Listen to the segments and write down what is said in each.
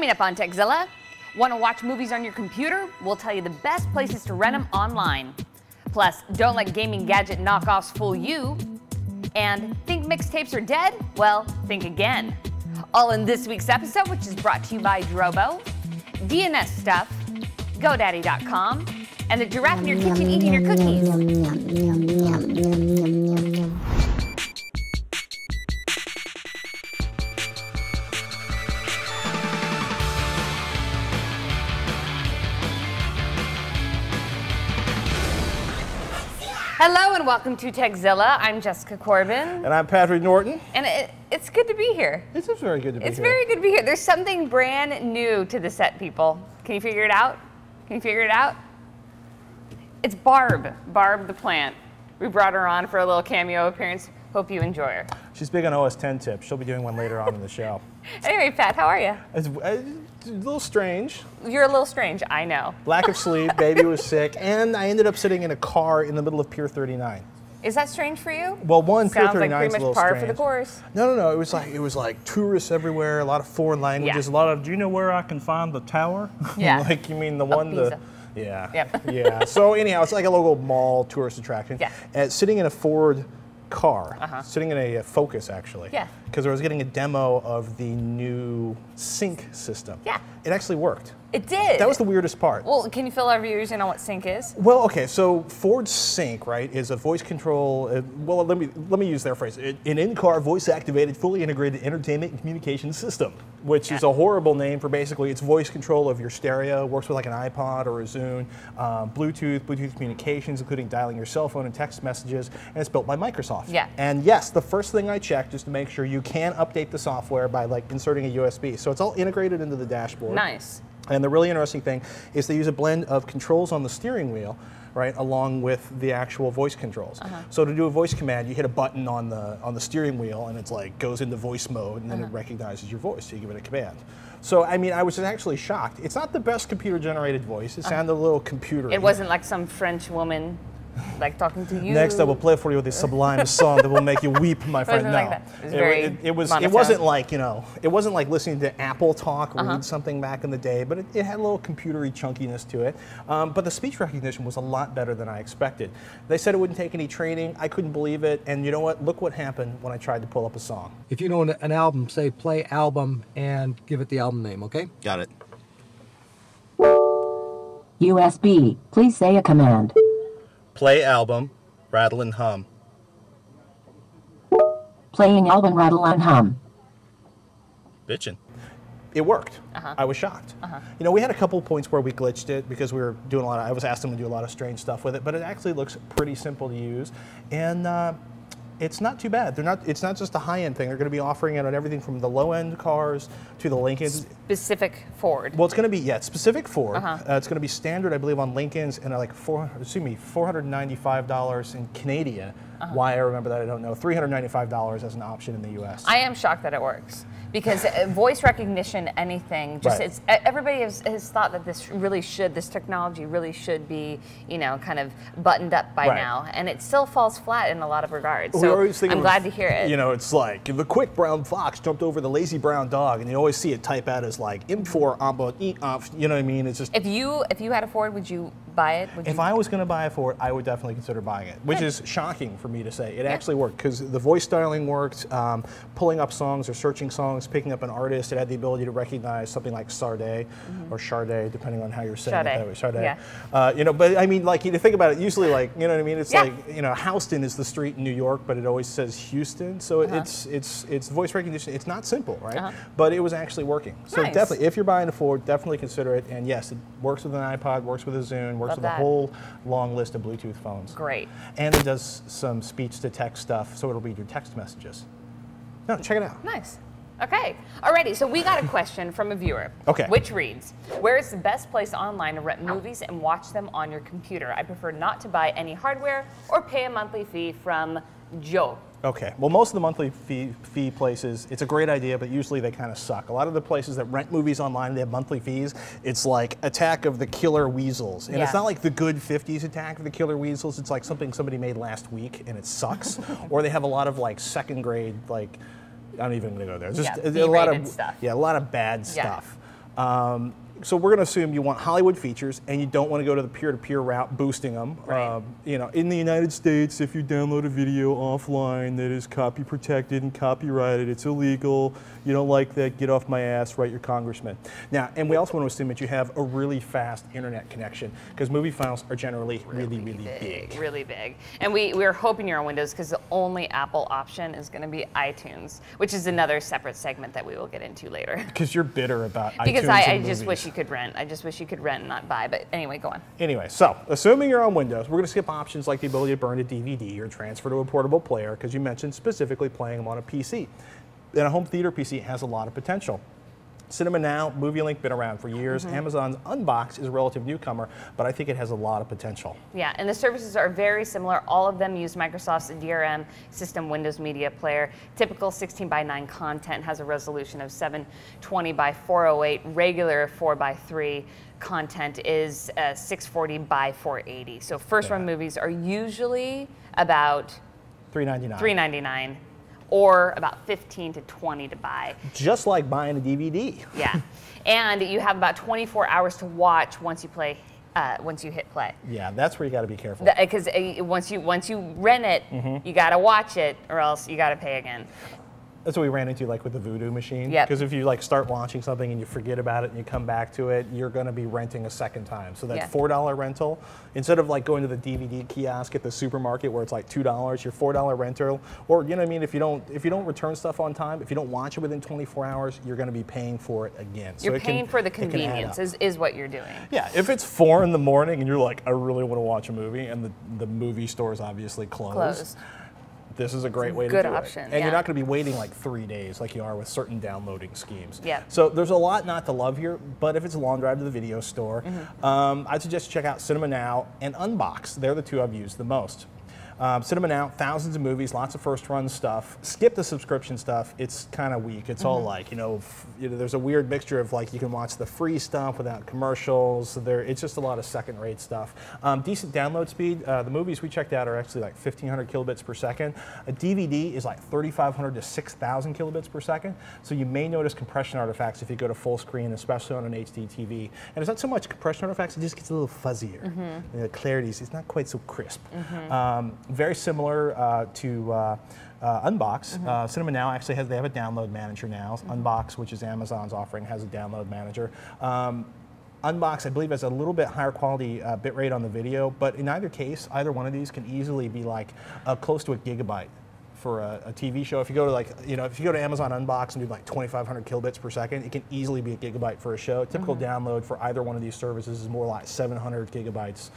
Coming up on Tekzilla, want to watch movies on your computer? We'll tell you the best places to rent them online. Plus, don't let gaming gadget knockoffs fool you. And think mixtapes are dead? Well, think again. All in this week's episode, which is brought to you by Drobo, DNS Stuff, GoDaddy.com, and the giraffe in your kitchen eating your cookies. Hello and welcome to Tekzilla. I'm Jessica Corbin, And I'm Patrick Norton. and it, it's good to be here. This is very good to be It's here. very good to be here. There's something brand new to the set, people. Can you figure it out? Can you figure it out? It's Barb, Barb the plant. We brought her on for a little cameo appearance. Hope you enjoy her. She's big on OS 10 tips. She'll be doing one later on in the show. Anyway, Pat, how are you? It's, uh, it's a little strange. You're a little strange, I know. Lack of sleep, baby was sick, and I ended up sitting in a car in the middle of Pier 39. Is that strange for you? Well, one Pier Sounds like 39 pretty is a much little par strange. for the course. No, no, no. It was like it was like tourists everywhere, a lot of foreign languages, a lot of. Do you know where I can find the tower? Yeah. like you mean the one the. Yeah. Yep. yeah. So anyhow, it's like a local mall tourist attraction. Yeah. And sitting in a Ford car, Uh-huh. sitting in a, uh, Focus actually. Yeah. Because I was getting a demo of the new sync system. Yeah. It actually worked. It did. That was the weirdest part. Well, can you fill our viewers in on what sync is? Well, okay, so Ford Sync, right, is a voice control. Uh, well, let me let me use their phrase: an in-car voice-activated, fully integrated entertainment and communication system, which is a horrible name for basically it's voice control of your stereo. Works with like an iPod or a Zune, um, Bluetooth, Bluetooth communications, including dialing your cell phone and text messages, and it's built by Microsoft. Yeah. And yes, the first thing I checked is to make sure you can update the software by like inserting a USB. So it's all integrated into the dashboard. Nice. And the really interesting thing is they use a blend of controls on the steering wheel, right, along with the actual voice controls. Uh-huh. So to do a voice command, you hit a button on the on the steering wheel, and it's like goes into voice mode, and then it uh-huh. recognizes your voice. So you give it a command. So I mean, I was actually shocked. It's not the best computer-generated voice. It uh-huh. sounded a little computer. It wasn't like some French woman like talking to you. Next, I will play for you the sublime song that will make you weep, my friend. No, like. It was very it, it was. It monotone. wasn't like you know. It wasn't like listening to Apple talk, Uh-huh. read something back in the day, but it, it had a little computery chunkiness to it. Um, but the speech recognition was a lot better than I expected. They said it wouldn't take any training. I couldn't believe it. And you know what? Look what happened when I tried to pull up a song. If you know an, an album, say play album and give it the album name, okay? Got it. USB, please say a command. Play album, rattle and hum. Playing album rattle and hum. bitching. It worked. Uh-huh. I was shocked. You know, we had a couple points where we glitched it because we were doing a lot of, I was asked them to do a lot of strange stuff with it, but it actually looks pretty simple to use. And uh, it's not too bad. They're not, it's not just a high end thing. They're going to be offering it on everything from the low end cars to the Lincolns. specific Ford. Well, it's going to be yeah, it's specific Ford. Uh-huh. Uh, it's going to be standard, I believe, on Lincolns, and uh, like four. Excuse me, four hundred ninety-five dollars in Canada. Uh-huh. Why I remember that I don't know. Three hundred ninety-five dollars as an option in the U.S. I am shocked that it works because uh, voice recognition, anything, just Right. it's everybody has, has thought that this really should, this technology really should be, you know, kind of buttoned up by Right. now, and it still falls flat in a lot of regards. So always think I'm glad to hear it. You know, it's like the quick brown fox jumped over the lazy brown dog, and you always see it type out as like M4 amba e off. You know what I mean? It's just if you if you had a Ford, would you buy it? Would if you, I was going to buy a Ford, I would definitely consider buying it, which Good. is shocking for me to say. It actually worked because the voice styling worked, um, pulling up songs or searching songs, picking up an artist. It had the ability to recognize something like Sade or Charday, depending on how you're saying it. That way. Sade. yeah. Uh, you know, but I mean, like you think about it. Usually, like you know what I mean. It's Yeah. like you know, Houston is the street in New York, but it always says Houston. So Uh-huh. it's it's it's voice recognition. It's not simple, right? But it was actually working. So Nice. definitely, if you're buying a Ford, definitely consider it. And yes, it works with an iPod, works with a Zune, works Love with that. a whole long list of Bluetooth phones. Great. And it does some speech to text stuff, so it'll read your text messages. No, check it out. Nice. Okay. Alrighty, so we got a question from a viewer. Okay. Which reads Where is the best place online to rent movies and watch them on your computer? I prefer not to buy any hardware or pay a monthly fee from Joe. Okay. Well, most of the monthly fee, fee places, it's a great idea, but usually they kind of suck. A lot of the places that rent movies online, they have monthly fees. It's like Attack of the Killer Weasels. And it's not like the good 50s Attack of the Killer Weasels. It's like something somebody made last week and it sucks. or they have a lot of like second grade, like, I'm even going to go there. Just Yeah, a lot of stuff. Yeah, a lot of bad Yeah. stuff. Um, so we're going to assume you want Hollywood features and you don't want to go to the peer-to-peer route boosting them. Right. Um, you know, in the United States, if you download a video offline that is copy protected and copyrighted, it's illegal. You don't like that? Get off my ass. Write your congressman. Now, and we also want to assume that you have a really fast internet connection because movie files are generally really, really, big. Really big. And we, we're hoping you're on Windows because the only Apple option is going to be iTunes, which is another separate segment that we will get into later. Because you're bitter about Because iTunes I, I and just wish you could rent. I just wish you could rent and not buy. But anyway, go on. Anyway, so assuming you're on Windows, we're going to skip options like the ability to burn a DVD or transfer to a portable player because you mentioned specifically playing them on a PC. And a home theater PC has a lot of potential. Cinema Now, Movie Link, been around for years. Amazon's Unbox is a relative newcomer, but I think it has a lot of potential. Yeah, and the services are very similar. All of them use Microsoft's DRM system Windows Media Player. Typical 16 by 9 content has a resolution of 720 by 408. Regular 4 by 3 content is uh, 640 by 480. So first run movies are usually about $3.99. 399 or about 15 to 20 to buy. Just like buying a DVD. Yeah. and you have about 24 hours to watch once you play uh, once you hit play. Yeah, that's where you got to be careful. Because uh, once you once you rent it, Mm-hmm. you gotta watch it, or else you gotta pay again. That's what we ran into like with the Vudu machine. Yep. Because if you like start watching something and you forget about it and you come back to it, you're going to be renting a second time. So that Yeah. four dollar rental, instead of like going to the DVD kiosk at the supermarket where it's like two dollars, your four dollar rental, or you know what I mean, if you don't if you don't return stuff on time, if you don't watch it within 24 hours, you're going to be paying for it again. So You're it can- paying for the it convenience, is, is what you're doing. Yeah, if it's four in the morning and you're like, I really want to watch a movie, and the, the movie store is obviously closed, Closed. This is a great way good to do option, it. And yeah. you're not going to be waiting like three days like you are with certain downloading schemes. Yeah. So there's a lot not to love here, but if it's a long drive to the video store, Mm-hmm. um, I'd suggest you check out Cinema Now and Unbox. They're the two I've used the most. Um, Cinema Now, thousands of movies, lots of first run stuff. Skip the subscription stuff. It's kind of weak. It's Mm-hmm. all like, you know, f- you know, there's a weird mixture of like you can watch the free stuff without commercials. There, it's just a lot of second rate stuff. Um, decent download speed. Uh, the movies we checked out are actually like 1500 kilobits per second. A DVD is like 3500 to 6000 kilobits per second. So you may notice compression artifacts if you go to full screen, especially on an HD TV. And it's not so much compression artifacts, it just gets a little fuzzier. Mm-hmm. The clarity is not quite so crisp. Um, very similar uh, to uh, uh, Unbox. Mm-hmm. Uh, Cinema Now actually has, they have a download manager now. Unbox, which is Amazon's offering, has a download manager. Um, Unbox, I believe, has a little bit higher quality uh, bitrate on the video, but in either case, either one of these can easily be like uh, close to a gigabyte for a, a TV show. If you go to like, you know, if you go to Amazon Unbox and do like 2,500 kilobits per second, it can easily be a gigabyte for a show. Typical download for either one of these services is more like 700 gigabytes.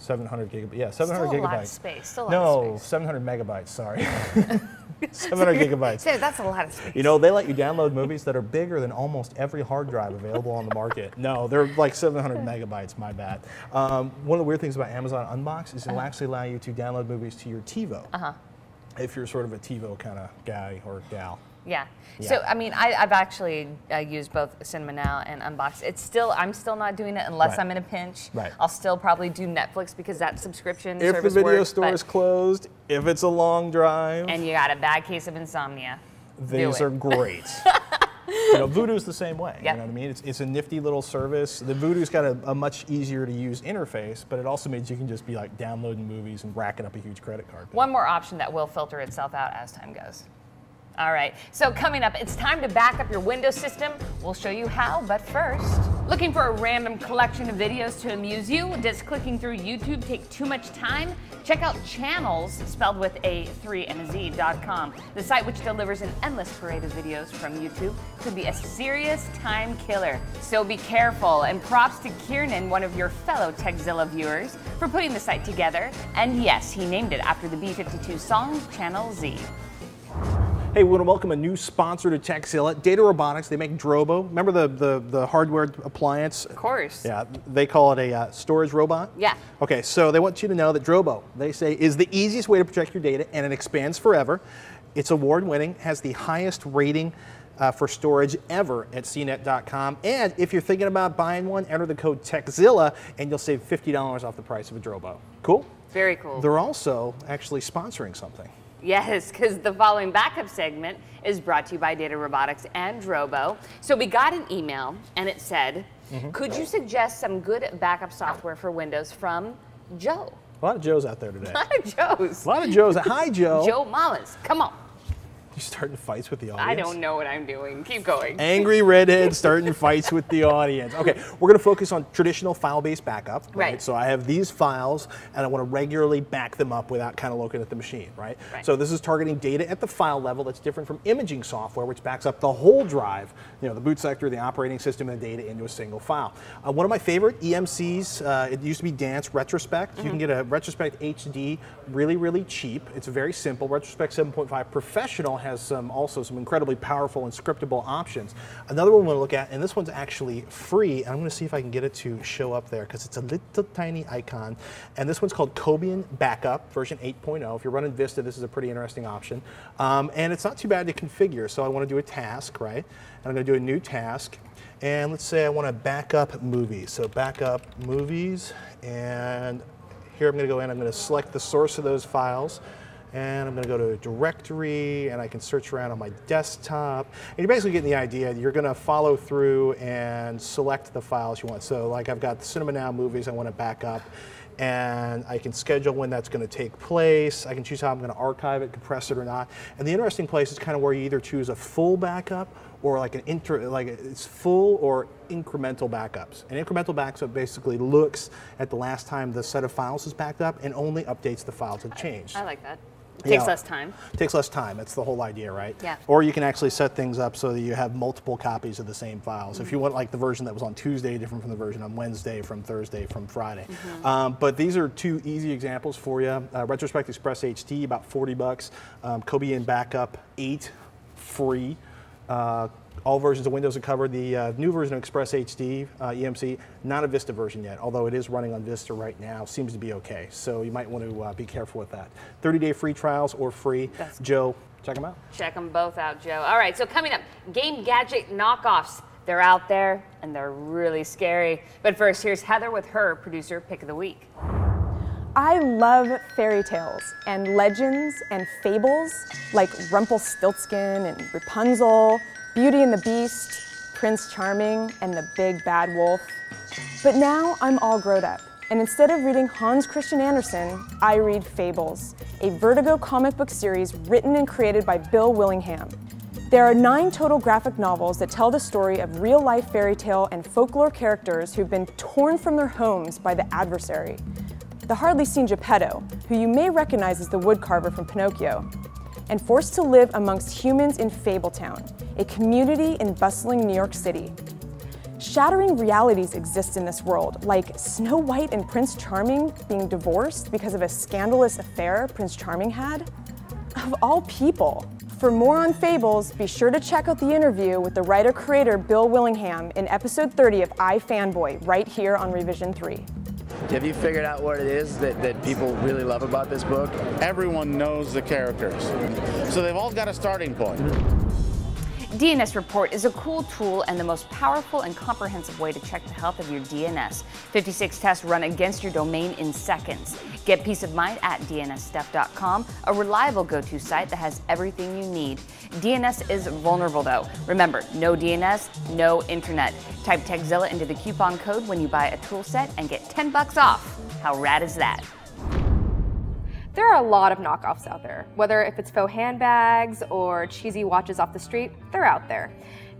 700 gigabytes. Yeah, 700 Still gigabytes. space, still a lot no, space. 700 megabytes. Sorry. 700 gigabytes. So that's a lot of space. You know, they let you download movies that are bigger than almost every hard drive available on the market. No, they're like 700 megabytes, my bad. Um, one of the weird things about Amazon Unbox is it'll actually allow you to download movies to your TiVo. Uh-huh. If you're sort of a TiVo kind of guy or gal. Yeah. So I mean, I, I've actually uh, used both Cinema Now and Unbox. It's still I'm still not doing it unless Right. I'm in a pinch. Right. I'll still probably do Netflix because that subscription If the video works, store is closed, if it's a long drive, and you got a bad case of insomnia. these are great. you know, Vudu's the same way. Yep. You know what I mean? It's, it's a nifty little service. The Vudu's got a, a much easier to use interface, but it also means you can just be like downloading movies and racking up a huge credit card. bill. One more option that will filter itself out as time goes. All right, so coming up, it's time to back up your Windows system. We'll show you how, but first, looking for a random collection of videos to amuse you? Does clicking through YouTube take too much time? Check out Channels, spelled with a 3 and a Z.com. The site which delivers an endless parade of videos from YouTube could be a serious time killer. So be careful, and props to Kiernan, one of your fellow Tekzilla viewers, for putting the site together. And yes, he named it after the B-52 song, Channel Z. Hey, we want to welcome a new sponsor to Tekzilla, Data Robotics. They make Drobo. Remember the, the, the hardware appliance? Of course. Yeah, they call it a uh, storage robot. Yeah. Okay, so they want you to know that Drobo, they say, is the easiest way to protect your data and it expands forever. It's award winning, has the highest rating uh, for storage ever at cnet.com. And if you're thinking about buying one, enter the code Tekzilla and you'll save $50 off the price of a Drobo. Cool? Very cool. They're also actually sponsoring something. Yes, because the following backup segment is brought to you by Data Robotics and Drobo. So we got an email and it said, Mm-hmm. could you suggest some good backup software for Windows from Joe? A lot of Joes out there today. A lot of Joes. A lot of Joes. Hi, Joe. Joe Mamas, come on. You starting fights with the audience? I don't know what I'm doing. Keep going. Angry redhead starting fights with the audience. Okay, we're going to focus on traditional file-based backup. Right. Right. So I have these files, and I want to regularly back them up without kind of looking at the machine. Right? Right. So this is targeting data at the file level. That's different from imaging software, which backs up the whole drive. You know, the boot sector, the operating system, and the data into a single file. Uh, one of my favorite EMCs. Uh, it used to be Dantz Retrospect. You can get a Retrospect HD really, really cheap. It's very simple. Retrospect 7.5 Professional has some also some incredibly powerful and scriptable options. Another one we're going to look at, and this one's actually free. And I'm going to see if I can get it to show up there because it's a little tiny icon. And this one's called Cobian Backup version 8.0. If you're running Vista, this is a pretty interesting option. Um, and it's not too bad to configure. So I want to do a task, right? And I'm going to do a new task. And let's say I want to back up movies. So back up movies, and here I'm going to go in. I'm going to select the source of those files, and I'm going to go to a directory, and I can search around on my desktop. And you're basically getting the idea. You're going to follow through and select the files you want. So like I've got the Cinema Now movies I want to back up and I can schedule when that's going to take place. I can choose how I'm going to archive it, compress it or not. And the interesting place is kind of where you either choose a full backup or like an inter, like it's full or incremental backups. An incremental backup basically looks at the last time the set of files is backed up and only updates the files that changed. I like that. Takes Yeah. less time. Takes less time. That's the whole idea, right? Yeah. Or you can actually set things up so that you have multiple copies of the same file. So if you want like the version that was on Tuesday, different from the version on Wednesday, from Thursday, from Friday. Um, but these are two easy examples for you. Uh, Retrospect Express HD, about 40 bucks. Um, Cobian Backup 8, free. Uh, all versions of Windows are covered. The uh, new version of Express HD uh, EMC, not a Vista version yet, although it is running on Vista right now, seems to be okay. So you might want to uh, be careful with that. 30-day free trials or free. That's- Joe, check them out. Check them both out, Joe. All right, so coming up, game gadget knockoffs. They're out there and they're really scary. But first, here's Heather with her producer pick of the week. I love fairy tales and legends and fables like Rumpelstiltskin and Rapunzel, Beauty and the Beast, Prince Charming, and the Big Bad Wolf. But now I'm all grown up, and instead of reading Hans Christian Andersen, I read Fables, a Vertigo comic book series written and created by Bill Willingham. There are nine total graphic novels that tell the story of real life fairy tale and folklore characters who've been torn from their homes by the adversary. The hardly seen Geppetto, who you may recognize as the woodcarver from Pinocchio, and forced to live amongst humans in Fabletown, a community in bustling New York City. Shattering realities exist in this world, like Snow White and Prince Charming being divorced because of a scandalous affair Prince Charming had. Of all people. For more on Fables, be sure to check out the interview with the writer creator Bill Willingham in episode 30 of iFanboy right here on Revision 3. Have you figured out what it is that, that people really love about this book? everyone knows the characters. So they've all got a starting point. DNS Report is a cool tool and the most powerful and comprehensive way to check the health of your DNS. 56 tests run against your domain in seconds. Get peace of mind at DNSstuff.com, a reliable go to site that has everything you need. DNS is vulnerable though. Remember, no DNS, no internet. Type Tekzilla into the coupon code when you buy a tool set and get 10 bucks off. How rad is that? There are a lot of knockoffs out there. Whether if it's faux handbags or cheesy watches off the street, they're out there.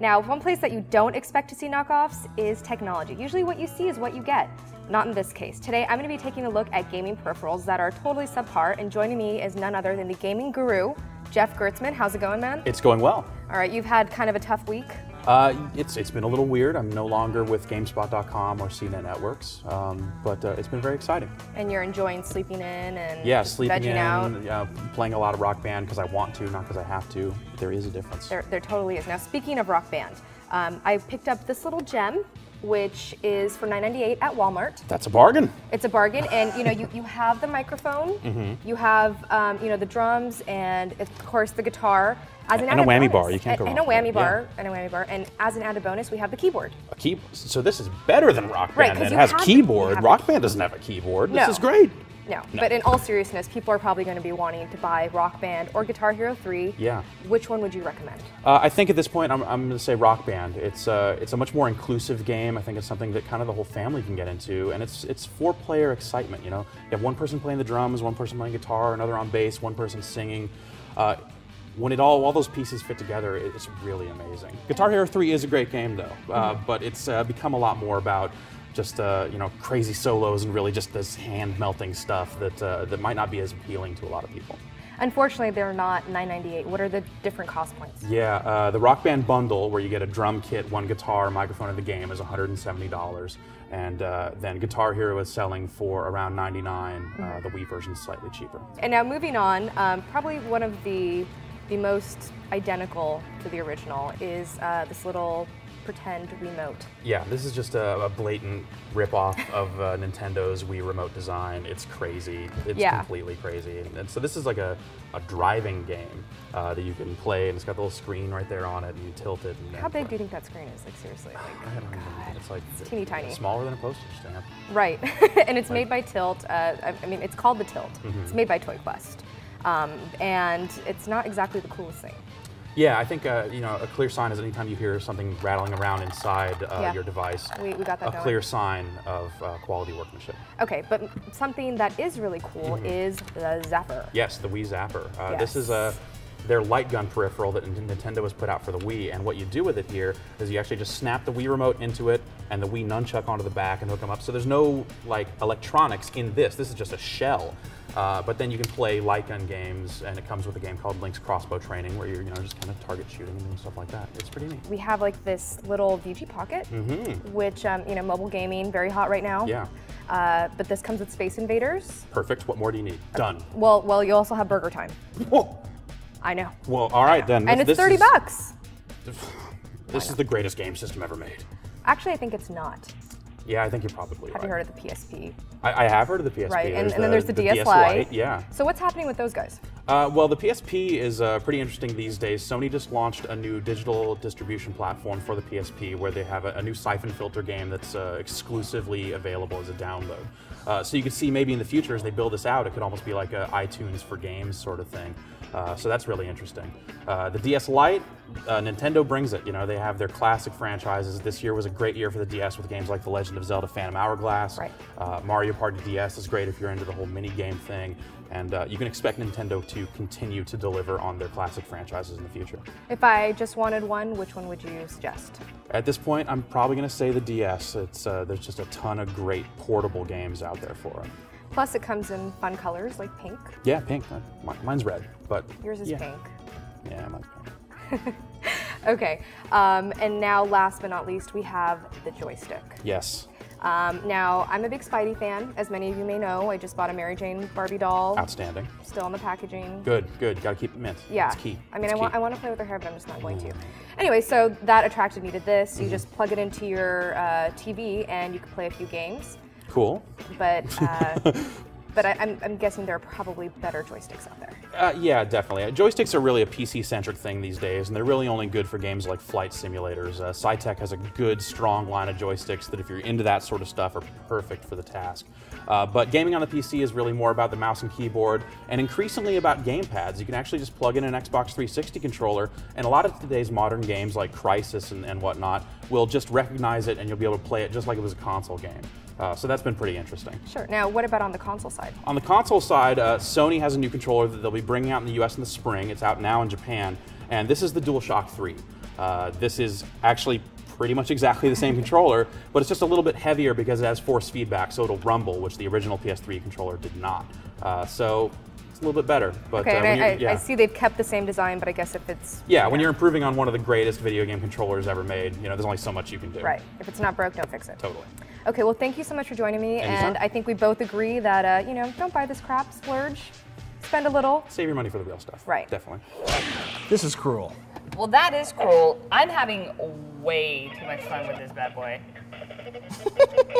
Now, one place that you don't expect to see knockoffs is technology. Usually what you see is what you get. Not in this case. Today, I'm going to be taking a look at gaming peripherals that are totally subpar, and joining me is none other than the gaming guru, Jeff Gerstmann. How's it going, man? It's going well. All right, you've had kind of a tough week. Uh, it's it's been a little weird. I'm no longer with GameSpot.com or CNET Networks, um, but uh, it's been very exciting. And you're enjoying sleeping in and Yeah, sleeping in, out. uh, playing a lot of Rock Band because I want to, not because I have to. There is a difference. There, there totally is. Now, speaking of Rock Band, um, I picked up this little gem, which is for $9.98 at Walmart. That's a bargain. It's a bargain, and you know, you, you have the microphone, Mm-hmm. you have um, you know the drums, and of course the guitar. As an And a whammy bonus- bar, you can't go wrong and a whammy bar, and a whammy bar, and as an added bonus, we have the keyboard. A key. So this is better than Rock Band. Right, it has have the- keyboard. Rock Band doesn't have a keyboard. No. This is great. No. No. But in all seriousness, people are probably going to be wanting to buy Rock Band or Guitar Hero 3. Yeah. Which one would you recommend? Uh, I think at this point, I'm, I'm going to say Rock Band. It's uh, it's a much more inclusive game. I think it's something that kind of the whole family can get into, and it's it's four player excitement. You know, you have one person playing the drums, one person playing guitar, another on bass, one person singing. Uh, when it all all those pieces fit together, it's really amazing. Guitar Hero 3 is a great game though, uh, but it's uh, become a lot more about just uh, you know crazy solos and really just this hand melting stuff that uh, that might not be as appealing to a lot of people. Unfortunately, they're not 9.98. What are the different cost points? Yeah, uh, the Rock Band bundle, where you get a drum kit, one guitar, microphone, and the game, is $170, and uh, then Guitar Hero is selling for around 99. Uh, the Wii version is slightly cheaper. And now moving on, um, probably one of the the most identical to the original is uh, this little pretend remote. Yeah, this is just a, a blatant ripoff of uh, Nintendo's Wii remote design. It's crazy. It's Yeah. completely crazy. And, and so this is like a, a driving game uh, that you can play, and it's got the little screen right there on it, and you tilt it. And How big do you think that screen is? Like seriously, like I don't even, it's like It's teeny tiny. smaller than a postage stamp. right. and it's made by Tilt. Uh, I, mean, it's called the Tilt. Mm-hmm. It's made by Toy Quest, um, and it's not exactly the coolest thing. Yeah, I think uh, you know a clear sign is anytime you hear something rattling around inside uh, Yeah. your device. We- we got that a going. clear sign of uh, quality workmanship. Okay, but something that is really cool Mm-hmm. is the Zapper. Yes, the Wii Zapper. Uh, This is a their light gun peripheral that Nintendo has put out for the Wii, and what you do with it here is you actually just snap the Wii remote into it and the Wii nunchuck onto the back and hook them up. So there's no like electronics in this. This is just a shell. Uh, but then you can play light gun games, and it comes with a game called Link's Crossbow Training, where you're you know just kind of target shooting and stuff like that. It's pretty neat. We have like this little VG Pocket, which um, you know, mobile gaming very hot right now. Yeah. Uh, but this comes with Space Invaders. Perfect. What more do you need? Done. Well, well, you also have Burger Time. Whoa. I know. Well, all right then. And This- it's this 30 is- bucks. This is the greatest game system ever made. Actually, I think it's not. Yeah, I think you're probably Have right. you heard of the PSP? I, I have heard of the PSP. Right, and, and then there's the, DS, Lite. Yeah. So what's happening with those guys? Uh, well, the PSP is uh, pretty interesting these days. Sony just launched a new digital distribution platform for the PSP where they have a, a new Siphon Filter game that's uh, exclusively available as a download. Uh, so you can see maybe in the future as they build this out, it could almost be like a iTunes for games sort of thing. Uh, so that's really interesting. Uh, the DS Lite, uh, Nintendo brings it. You know, they have their classic franchises. This year was a great year for the DS with games like The Legend of Zelda: Phantom Hourglass. Right. Uh, Mario Party DS is great if you're into the whole mini game thing, and uh, you can expect Nintendo to continue to deliver on their classic franchises in the future. If I just wanted one, which one would you suggest? At this point, I'm probably going to say the DS. It's uh, there's just a ton of great portable games out there for it. Plus, it comes in fun colors like pink. Yeah, pink. Uh, mine's red, but Yours is yeah. pink. Yeah, mine's pink. Okay, um, and now last but not least, we have the joystick. Yes, Um, now, I'm a big Spidey fan, as many of you may know. I just bought a Mary Jane Barbie doll, outstanding. still in the packaging. Good, good. Got to keep it mint. Yeah, it's key. I mean, It's I want key. I want to play with her hair, but I'm just not going to. Anyway, so that attracted me to this. Mm-hmm. You just plug it into your uh, TV, and you can play a few games. Cool. But uh, but I, I'm, I'm guessing there are probably better joysticks out there. Uh, yeah, definitely. Uh, Joysticks are really a PC-centric thing these days, and they're really only good for games like flight simulators. Uh, Saitek has a good, strong line of joysticks that, if you're into that sort of stuff, are perfect for the task. Uh, but gaming on the PC is really more about the mouse and keyboard, and increasingly about gamepads. You can actually just plug in an Xbox 360 controller, and a lot of today's modern games like Crysis and, and whatnot will just recognize it, and you'll be able to play it just like it was a console game. Uh, so that's been pretty interesting. Sure. Now, what about on the console side? On the console side, uh, Sony has a new controller that they'll be bringing out in the US in the spring. It's out now in Japan, and this is the DualShock 3. Uh, this is actually pretty much exactly the same controller, but it's just a little bit heavier because it has force feedback, so it'll rumble, which the original PS3 controller did not. Uh, so it's a little bit better. But Okay, uh, and I, I, yeah. I see they've kept the same design, but I guess if it's Yeah, when you're improving on one of the greatest video game controllers ever made, you know, there's only so much you can do. right, if it's not broke, don't fix it. Totally. Okay, well, thank you so much for joining me, Anytime. and I think we both agree that uh, you know, don't buy this crap, splurge, spend a little. Save your money for the real stuff. Right. Definitely. This is cruel. Well, that is cruel. I'm having way too much fun with this bad boy.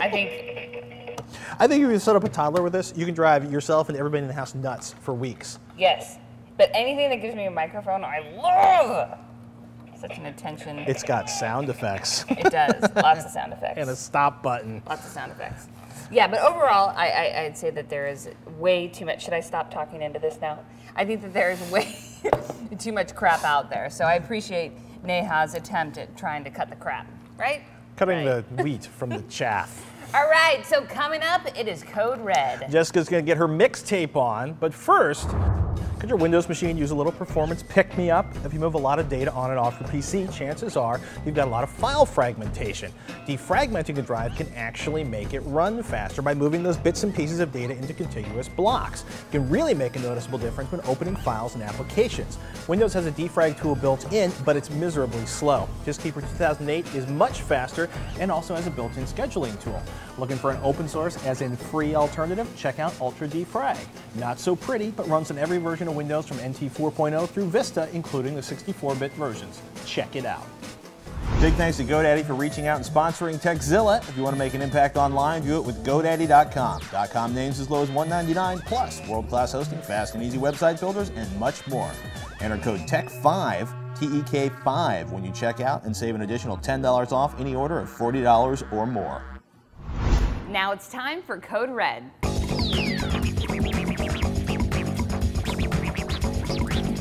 I think, I think if you set up a toddler with this, you can drive yourself and everybody in the house nuts for weeks. yes. But anything that gives me a microphone, I love. Such an attention. It's got sound effects it does. Lots of sound effects. and a stop button. Lots of sound effects. Yeah, but overall, I, I, I'd say that there is way too much. Should I stop talking into this now? I think that there is way too much crap out there. So I appreciate Neha's attempt at trying to cut the crap, right? Cutting Right. the wheat from the chaff. All right, so coming up, it is Code Red. Jessica's gonna get her mixtape on, but first, could your Windows machine use a little performance pick me up? If you move a lot of data on and off your PC, chances are you've got a lot of file fragmentation. Defragmenting a drive can actually make it run faster by moving those bits and pieces of data into contiguous blocks. It can really make a noticeable difference when opening files and applications. Windows has a defrag tool built in, but it's miserably slow. Diskeeper 2008 is much faster and also has a built-in scheduling tool. Looking for an open source, as in free alternative? Check out Ultra Defrag. Not so pretty, but runs on every version of Windows from NT 4.0 through Vista, including the 64-bit versions. Check it out. Big thanks to GoDaddy for reaching out and sponsoring Tekzilla. If you want to make an impact online, do it with GoDaddy.com. .com names as low as 199 plus world-class hosting, fast and easy website builders, and much more. Enter code TEK5, T-E-K-5 when you check out and save an additional $10 off any order of $40 or more. Now it's time for Code Red.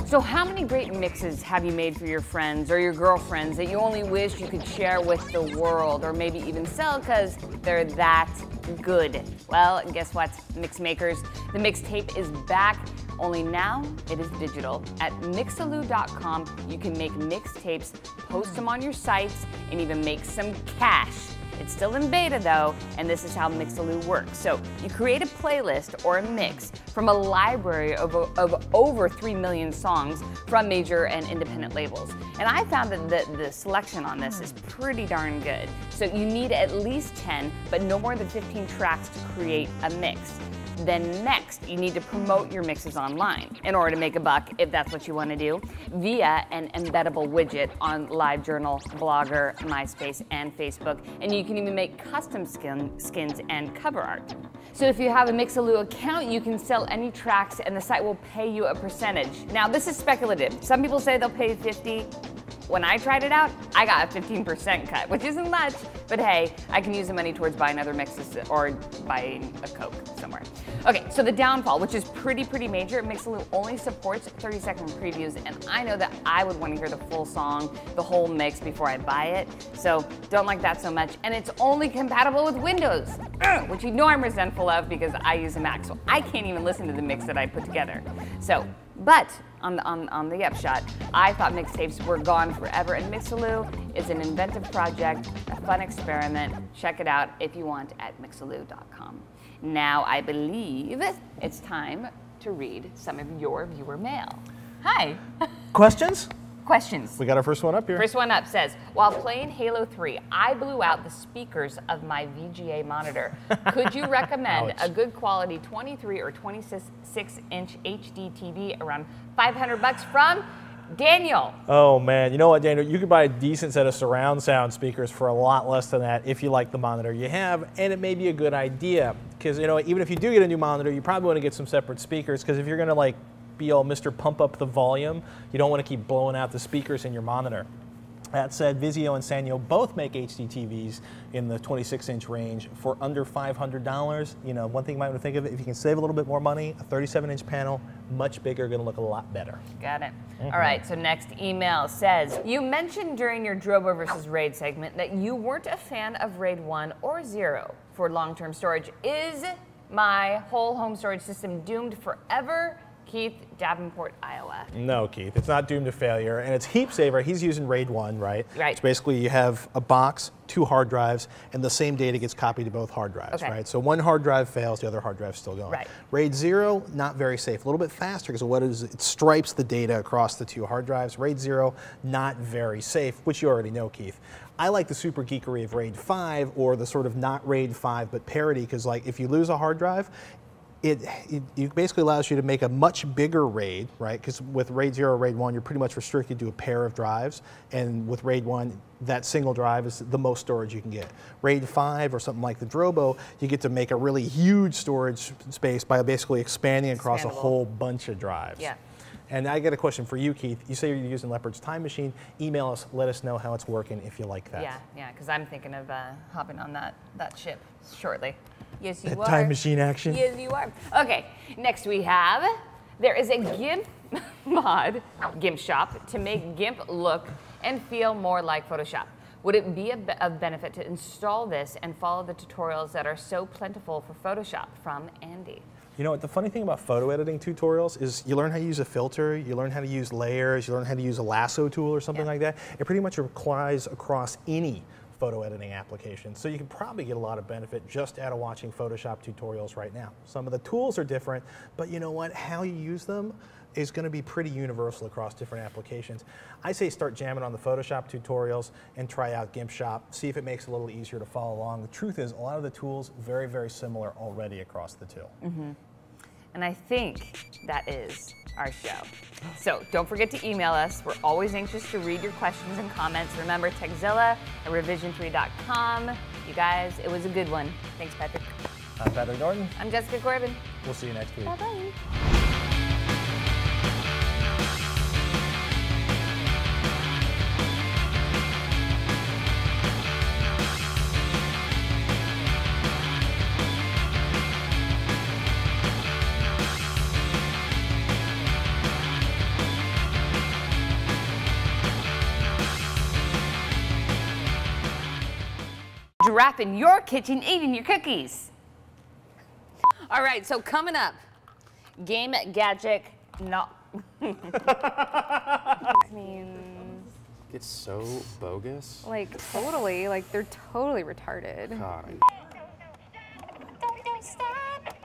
So, how many great mixes have you made for your friends or your girlfriends that you only wish you could share with the world or maybe even sell because they're that good? Well, guess what, mix makers? The mixtape is back, only now it is digital. At mixaloo.com, you can make mixtapes, post them on your sites, and even make some cash. It's still in beta though, and this is how Mixaloo works. So you create a playlist or a mix from a library of, of over 3 million songs from major and independent labels. And I found that the, the selection on this is pretty darn good. So you need at least 10, but no more than 15 tracks to create a mix. Then next, you need to promote your mixes online in order to make a buck, if that's what you want to do, via an embeddable widget on LiveJournal, Blogger, MySpace, and Facebook. And you can even make custom skin, skins and cover art. So if you have a Mixaloo account, you can sell any tracks and the site will pay you a percentage. Now, this is speculative. Some people say they'll pay 50. When I tried it out, I got a 15% cut, which isn't much, but hey, I can use the money towards buying other mixes or buying a Coke somewhere. Okay, so the downfall, which is pretty, pretty major, Mixaloo only supports 30 second previews, and I know that I would want to hear the full song, the whole mix before I buy it, so don't like that so much. And it's only compatible with Windows, which you know I'm resentful of because I use a Mac, so I can't even listen to the mix that I put together. So, but on the, on, on the upshot, I thought mixtapes were gone forever, and Mixaloo is an inventive project, a fun experiment. Check it out if you want at mixaloo.com. Now, I believe it's time to read some of your viewer mail. Hi. Questions? Questions. We got our first one up here. First one up says, while playing Halo 3, I blew out the speakers of my VGA monitor. Could you recommend a good quality 23 or 26 inch HD TV around 500 bucks from Daniel? Oh man, you know what, Daniel? You could buy a decent set of surround sound speakers for a lot less than that if you like the monitor you have, and it may be a good idea because you know even if you do get a new monitor, you probably want to get some separate speakers because if you're going to like be all Mr. Pump Up the volume, you don't want to keep blowing out the speakers in your monitor. That said, Vizio and Sanyo both make HD TVs in the 26-inch range for under $500. You know, one thing you might want to think of, if you can save a little bit more money, a 37-inch panel, much bigger, going to look a lot better. Got it. Mm-hmm. All right, so next email says You mentioned during your Drobo versus RAID segment that you weren't a fan of RAID 1 or 0 for long term storage. Is my whole home storage system doomed forever? Keith Davenport, Iowa. No, Keith, it's not doomed to failure, and it's heap saver. He's using RAID 1, right? Right. It's basically you have a box, two hard drives, and the same data gets copied to both hard drives, Okay. right? So one hard drive fails, the other hard drive's still going. Right. RAID 0, not very safe. A little bit faster because what it is it stripes the data across the two hard drives. RAID 0, not very safe, which you already know, Keith. I like the super geekery of RAID 5 or the sort of not RAID 5 but parity because like if you lose a hard drive, it, it, it basically allows you to make a much bigger RAID, right? Because with RAID 0 or RAID 1, you're pretty much restricted to a pair of drives. And with RAID 1, that single drive is the most storage you can get. RAID 5 or something like the Drobo, you get to make a really huge storage space by basically expanding across a whole bunch of drives. Yeah. And I got a question for you, Keith. You say you're using Leopard's Time Machine. Email us, let us know how it's working if you like that. Yeah, yeah, because I'm thinking of uh, hopping on that, that ship shortly. Yes, you That are. time machine action. Yes, you are. Okay, next we have there is a GIMP mod, GIMP shop, to make GIMP look and feel more like Photoshop. Would it be a of benefit to install this and follow the tutorials that are so plentiful for Photoshop? From Andy. You know what, the funny thing about photo editing tutorials is you learn how to use a filter, you learn how to use layers, you learn how to use a lasso tool or something Yeah. like that. It pretty much applies across any photo editing application. So you can probably get a lot of benefit just out of watching Photoshop tutorials right now. Some of the tools are different, but you know what, how you use them is going to be pretty universal across different applications. I say start jamming on the Photoshop tutorials and try out GIMP Shop, see if it makes it a little easier to follow along. The truth is a lot of the tools very, very similar already across the two. Mm-hmm. And I think that is our show. So don't forget to email us. We're always anxious to read your questions and comments. Remember, Tekzilla at revision3.com. You guys, it was a good one. Thanks, Patrick. I'm Patrick Norton. I'm Jessica Corbin. We'll see you next week. Bye bye. Giraffe in your kitchen eating your cookies. All right, so coming up, Game Gadget no. I mean, It's so bogus. like totally, like they're totally retarded. God, I- Don't, don't stop.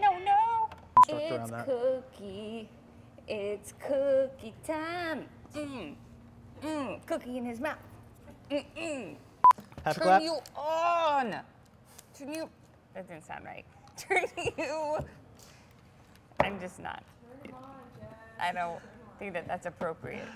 No, no. Construct around It's cookie. It's cookie time. Mm. Mm. Cookie in his mouth. Mm -mm. Half Turn clap. you on. Turn you. That didn't sound right. Turn you. I'm just not. I don't think that that's appropriate.